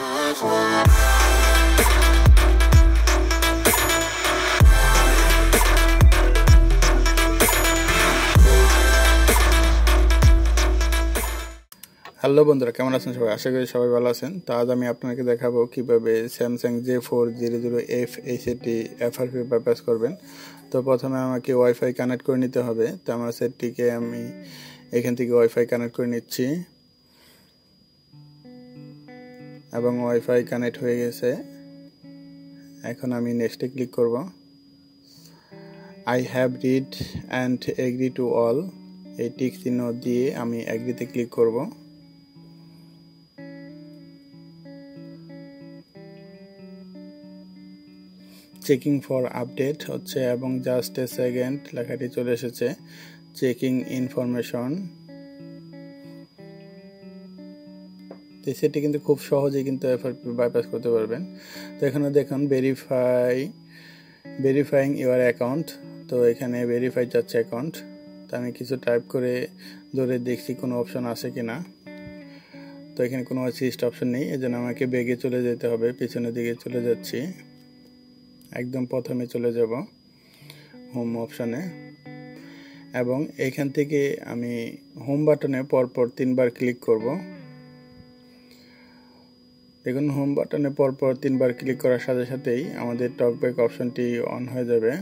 Hello বন্ধুরা, কেমন আছেন সবাই? আশা করি সবাই ভালো আছেন। তো আজ আমি আপনাকে দেখাবো কীভাবে Samsung J four zero zero F এই সেটটি এফআরপি বাইপাস করবেন। তো প্রথমে আমাকে ওয়াইফাই কানেক্ট করে নিতে হবে। তো আমার সেটটিকে আমি এখান থেকে ওয়াইফাই কানেক্ট করে নিচ্ছি। এবং ওয়াইফাই কানেক্ট হয়ে গেছে। এখন আমি নেক্সটে ক্লিক করব। I have read and agree to all এই টিক চিহ্ন দিয়ে আমি অ্যাগ্রিতে ক্লিক করব। চেকিং ফর আপডেট হচ্ছে এবং জাস্ট এ সেকেন্ড লেখাটি চলে এসেছে। চেকিং ইনফরমেশন সেটি কিন্তু খুব সহজেই কিন্তু এফআরপি বাইপাস করতে পারবেন। তো এখানে দেখুন ভেরিফাই ভেরিফাইং ইউর অ্যাকাউন্ট তো এখানে ভেরিফাই যাচ্ছে অ্যাকাউন্ট তো আমি কিছু টাইপ করে ধরে দেখছি কোনো অপশন আছে কি না তো এখানে কোনো সিস্ট অপশন নেই। এজন্য আমাকে বেগে চলে যেতে হবে। পিছনের দিকে চলে যাচ্ছি। একদম প্রথমে চলে যাব হোম অপশানে এবং এখান থেকে আমি হোম বাটনে পরপর তিনবার ক্লিক করব। দেখুন হোম বাটনে পরপর তিনবার ক্লিক করার সাথে সাথেই আমাদের টকব্যাক অপশনটি অন হয়ে যাবে।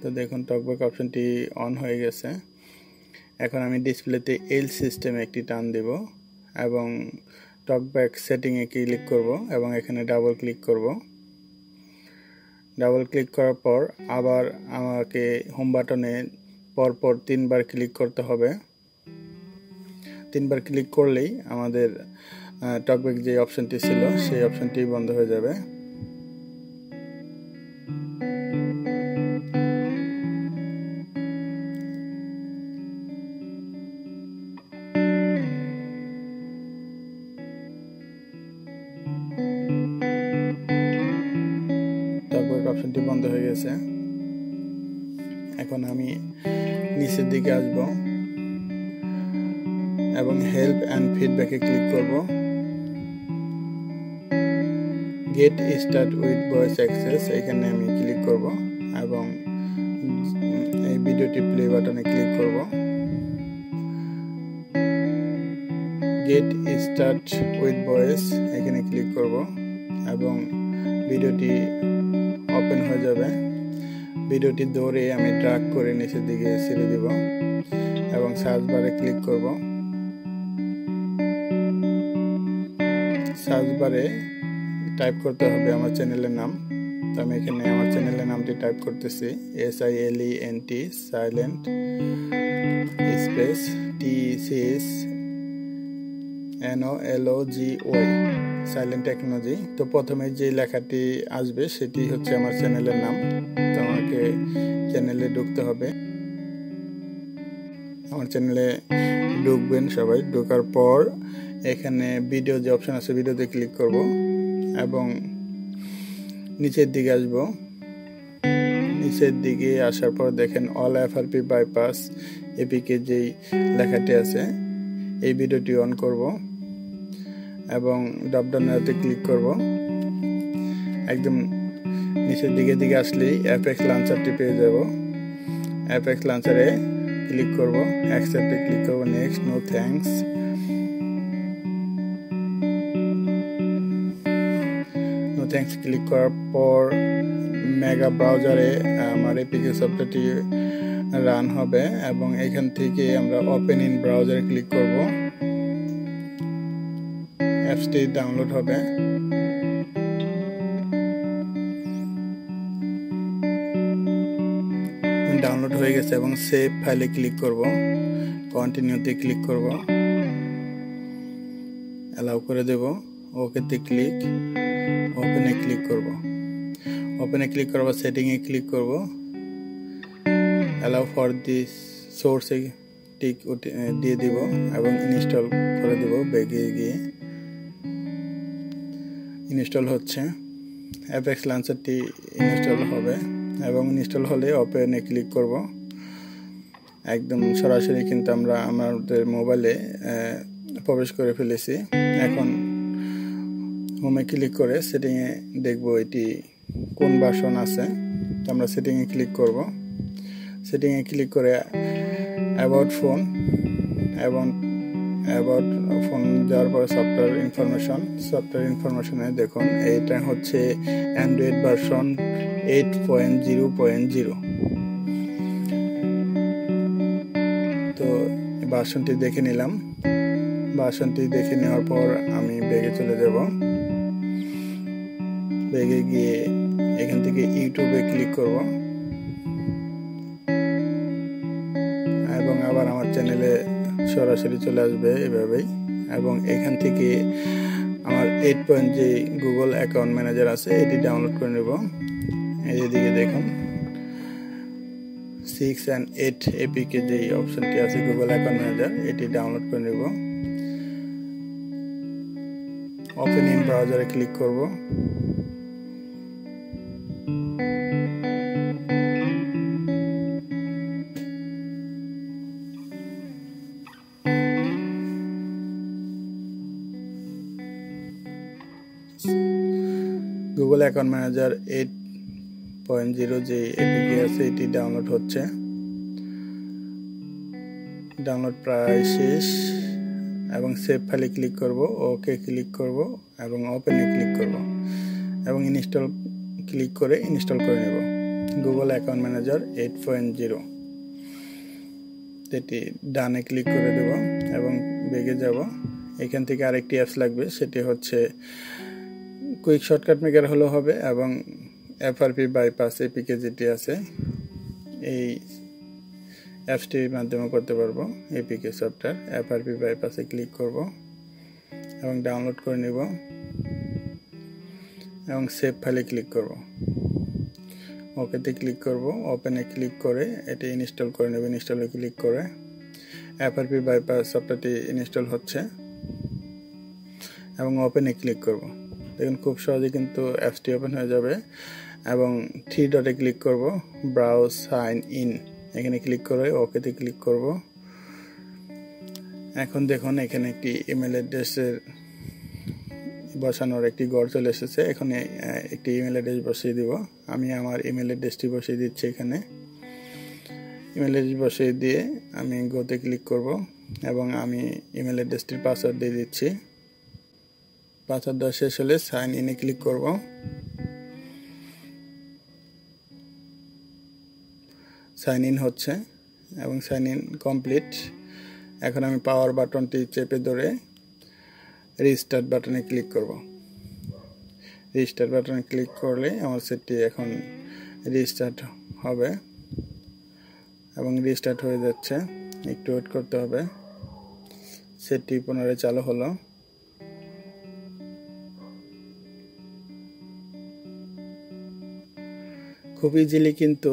তো দেখুন টকব্যাক অপশনটি অন হয়ে গেছে। এখন আমি ডিসপ্লেতে এল সিস্টেমে একটি টান দেব এবং টকব্যাক সেটিংয়ে ক্লিক করব এবং এখানে ডাবল ক্লিক করব। ডাবল ক্লিক করার পর আবার আমাকে হোম বাটনে পরপর তিনবার ক্লিক করতে হবে। তিনবার ক্লিক করলেই আমাদের টকব্যাক যে অপশনটি ছিল সেই অপশনটি বন্ধ হয়ে যাবে। টকব্যাক অপশনটি বন্ধ হয়ে গেছে। এখন আমি নিচের দিকে আসব। এবং হেল্প অ্যান্ড ফিডব্যাকে ক্লিক করব। Get start with voice access এখানে আমি ক্লিক করব এবং এই ভিডিওটি প্লে বাটনে ক্লিক করব। গেট স্টার্ট উইথ ভয়েস এখানে ক্লিক করব এবং ভিডিওটি ওপেন হয়ে যাবে। ভিডিওটি ধরে আমি ড্রাগ করে নিচের দিকে ছেড়ে দেব এবং সার্চ বারে ক্লিক করব। সার্চ বারে টাইপ করতে হবে আমার চ্যানেলের নাম। তো আমি এখানে আমার চ্যানেলের নামটি টাইপ করতেছি। S I L E N T silent space T C S N O L O G Y silent technology তো প্রথমে যে লেখাটি আসবে সেটি হচ্ছে আমার চ্যানেলের নাম। তো আমাকে চ্যানেলে ঢুকতে হবে। আমার চ্যানেলে ঢুকবেন সবাই। ঢোকার পর এখানে ভিডিও যে অপশন আছে ভিডিওতে ক্লিক করব এবং নিচের দিকে আসব। নিচের দিকে আসার পর দেখেন অল এফআরপি বাইপাস এপিকে যেই লেখাটি আছে, এই ভিডিওটি অন করব এবং ডপডাউনেতে ক্লিক করব। একদম নিচের দিকে দিকে আসলেই অ্যাপেক্স লাঞ্চারটি পেয়ে যাব। অ্যাপেক্স লাঞ্চারে ক্লিক করব অ্যাকসেপ্টে ক্লিক করব next no thanks no thanks click করার পর মেগা ব্রাউজারে আমার এপিকে সফটওয়্যারটি রান হবে এবং এখান থেকে আমরা ওপেন ইন ব্রাউজারে ক্লিক করব। অ্যাপসটি ডাউনলোড হবে। ডাউনলোড হয়ে গেছে এবং সেভ ফাইলে ক্লিক করব। কন্টিনিউতে ক্লিক করব। অ্যালাউ করে দেব। ওকেতে ক্লিক ওপেনে ক্লিক করব। ওপেনে ক্লিক করব। সেটিংয়ে ক্লিক করব অ্যালাউ ফর দিস সোর্সে টিক দিয়ে দিব এবং ইনস্টল করে দেব বেগে গিয়ে। ইনস্টল হচ্ছে। অ্যাপেক্স লাঞ্চারটি ইনস্টল হবে এবং ইনস্টল হলে ওপেনে ক্লিক করব। একদম সরাসরি কিন্তু আমরা আমাদের মোবাইলে প্রবেশ করে ফেলেছি। এখন হোমে ক্লিক করে সেটিংয়ে দেখব এটি কোন বাসন আছে। তো আমরা সেটিংয়ে ক্লিক করব। সেটিংয়ে ক্লিক করে অ্যাবাউট ফোন এবং অ্যাবাউট ফোন দেওয়ার পর সফটওয়্যার ইনফরমেশন সফটওয়্যার ইনফরমেশনে দেখুন, এইটা হচ্ছে Android version eight point zero point zero তো ভার্সনটি দেখে নিলাম। ভার্সনটি দেখে নেওয়ার পর আমি বেগে চলে যাব। বেগে গিয়ে এখান থেকে ইউটিউবে ক্লিক করব। এবং আবার আমার চ্যানেলে সরাসরি চলে আসবে এভাবেই। এবং এখান থেকে আমার এইট পয়েন্ট যে গুগল অ্যাকাউন্ট ম্যানেজার আছে, এটি ডাউনলোড করে নেব। এইদিকে দেখুন সিক্স অ্যান্ড এইট এপিকে যে অপশনটি আছে গুগল অ্যাকাউন্ট ম্যানেজার এটি ডাউনলোড করে নেব। ওপেন ইন ব্রাউজারে ক্লিক করব। Google account manager eight point zero যে এপিকে আছে, এটি ডাউনলোড হচ্ছে। ডাউনলোড প্রায় শেষ, এবং সেভ ফাইলে ক্লিক করব ওকে ক্লিক করব, এবং ওপেনে ক্লিক করব, এবং ইনস্টল ক্লিক করে ইনস্টল করে নেব। Google account manager eight point zero এটি ডানে ক্লিক করে দেব, এবং বেগে যাব। এখান থেকে আরেকটি অ্যাপস লাগবে, সেটি হচ্ছে কুইক শর্টকাট মেকার হলেও হবে এবং এফআরপি বাইপাস এপিকে যেটি আছে। এই অ্যাপসটির মাধ্যমে করতে পারব এপিকে সফটওয়্যার এফআরপি বাইপাসে ক্লিক করব এবং ডাউনলোড করে নিব এবং সেভ ফাইলে ক্লিক করব। ওকেতে ক্লিক করব ওপেনে ক্লিক করে এটি ইনস্টল করে নেব ইনস্টলে ক্লিক করে। এফআরপি বাইপাস সফটওয়্যারটি ইনস্টল হচ্ছে এবং ওপেনে ক্লিক করব। দেখুন খুব সহজে কিন্তু অ্যাপসটি ওপেন হয়ে যাবে এবং থ্রি ডটে ক্লিক করব, ব্রাউজ, সাইন ইন। এখানে ক্লিক করে ওকেতে ক্লিক করব। এখন দেখুন এখানে একটি ইমেল অ্যাড্রেসের বসানোর একটি গড় চলে এসেছে। এখানে একটি ইমেল অ্যাড্রেস বসিয়ে দিব। আমি আমার ইমেল অ্যাড্রেসটি বসিয়ে দিচ্ছি এখানে। ইমেল অ্যাড্রেস বসিয়ে দিয়ে আমি গোতে ক্লিক করব এবং আমি ইমেল অ্যাড্রেসটির পাসওয়ার্ড দিয়ে দিচ্ছি। পাসওয়ার্ড দশ শেষ হলে সাইন ইনে ক্লিক করব। সাইন ইন হচ্ছে এবং সাইন ইন কমপ্লিট। এখন আমি পাওয়ার বাটনটি চেপে ধরে রিস্টার্ট বাটনে ক্লিক করব। রিস্টার্ট বাটনে ক্লিক করলে আমার সেটটি এখন রিস্টার্ট হবে এবং রিস্টার্ট হয়ে যাচ্ছে। একটু ওয়েট করতে হবে। সেটটি পুনরায় চালু হলো। খুব ইজিলি কিন্তু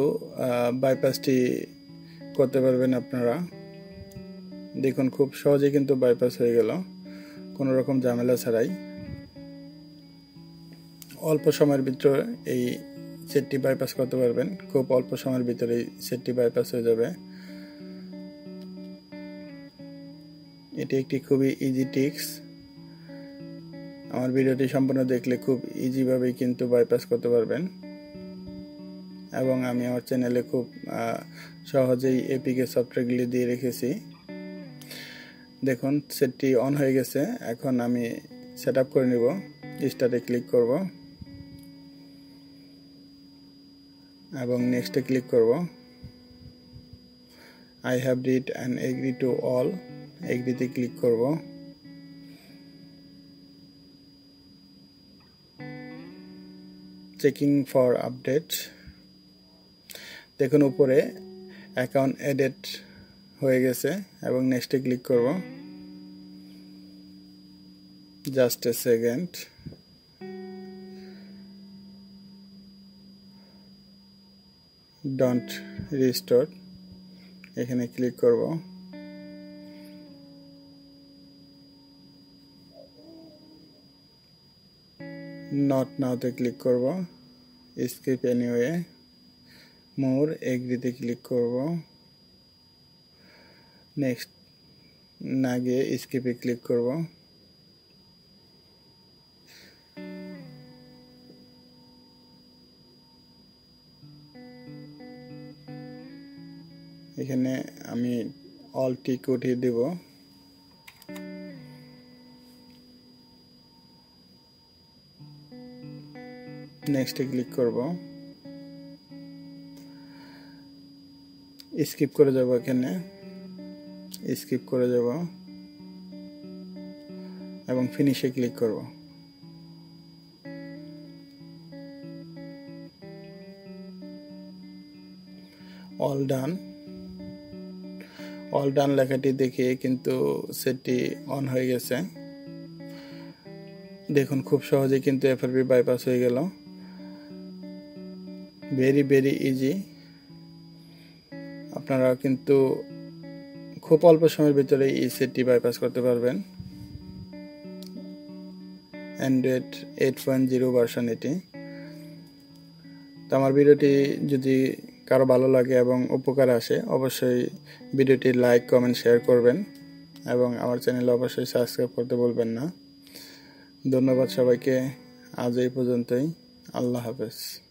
বাইপাসটি করতে পারবেন আপনারা। দেখুন, খুব সহজে কিন্তু বাইপাস হয়ে গেল। কোনো রকম ঝামেলা ছাড়াই। অল্প সময়ের ভিতরে এই সেটটি বাইপাস করতে পারবেন। খুব অল্প সময়ের ভিতরে সেটটি বাইপাস হয়ে যাবে। এটি একটি খুবই ইজি টিক্স আমার ভিডিওটি সম্পূর্ণ দেখলে খুব ইজিভাবেই কিন্তু বাইপাস করতে পারবেন। এবং আমি আমার চ্যানেলে খুব সহজেই এপিকে সফটওয়্যারগুলি দিয়ে রেখেছি। দেখুন সেটটি অন হয়ে গেছে। এখন আমি সেট করে নিব। স্টার্টে ক্লিক করব। এবং নেক্সটে ক্লিক করব। I have did and agree to all এগ্রিতে click করব। চেকিং ফর আপডেট দেখুন উপরে অ্যাকাউন্ট এডেট হয়ে গেছে এবং নেক্সটে ক্লিক করব। Just a second don't restore এখানে ক্লিক করব। নট নাওতে ক্লিক করব। স্কিপ এনিওয়ে মোর এগ্রিতে ক্লিক করব। নেক্সট না গিয়ে স্কিপে ক্লিক করব। এখানে আমি অল টিক উঠিয়ে দেব। নেক্সটে ক্লিক করব। স্কিপ করে যাব এখানে। স্কিপ করে যাব। এবং ফিনিশে ক্লিক করব। অল ডান অল ডান লেখাটি দেখে কিন্তু সেটটি অন হয়ে গেছে। দেখুন, খুব সহজে কিন্তু এফআরবি বাইপাস হয়ে গেল। ভেরি ভেরি ইজি আপনারা কিন্তু খুব অল্প সময়ের ভিতরে এই সেটটি বাইপাস করতে পারবেন। Android eight point zero version এটি। তো আমার ভিডিওটি যদি কারও ভালো লাগে এবং উপকার আসে, অবশ্যই ভিডিওটি লাইক কমেন্ট শেয়ার করবেন এবং আমার চ্যানেলে অবশ্যই সাবস্ক্রাইব করতে বলবেন না। ধন্যবাদ সবাইকে। আজ এই পর্যন্তই। আল্লাহ হাফেজ।